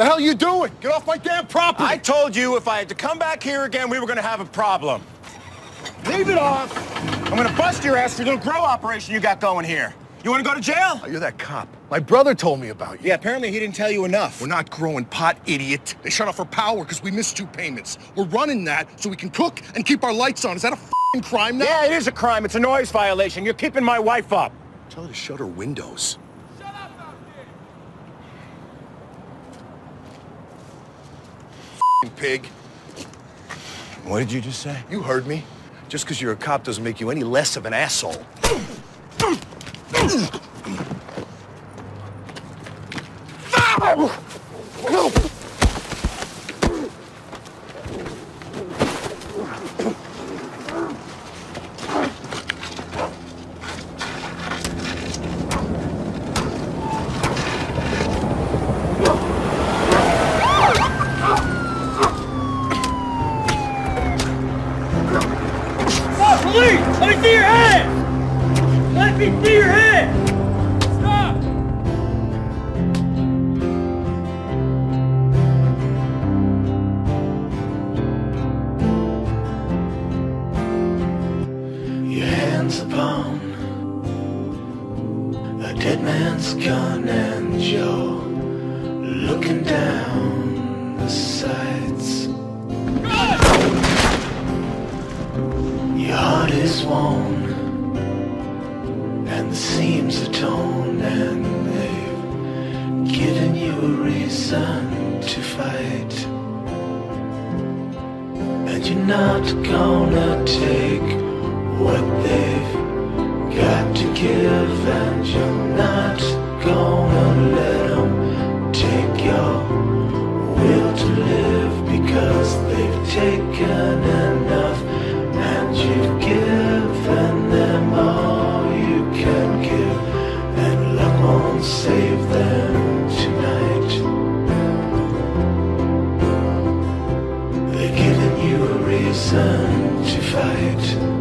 The hell you doing? Get off my damn property! I told you if I had to come back here again, we were gonna have a problem. Leave it off! I'm gonna bust your ass for the little grow operation you got going here. You wanna go to jail? Oh, you're that cop. My brother told me about you. Yeah, apparently he didn't tell you enough. We're not growing pot, idiot. They shut off our power because we missed two payments. We're running that so we can cook and keep our lights on. Is that a f***ing crime now? Yeah, it is a crime. It's a noise violation. You're keeping my wife up. Tell her to shut her windows. Pig. What did you just say? You heard me. Just because you're a cop doesn't make you any less of an asshole. Let me see your head! Let me see your head! Stop! Your hands upon a dead man's gun and you're looking down the sights. Heart and the seams torn and they've given you a reason to fight. And you're not gonna take what they've save them tonight. They're giving you a reason to fight.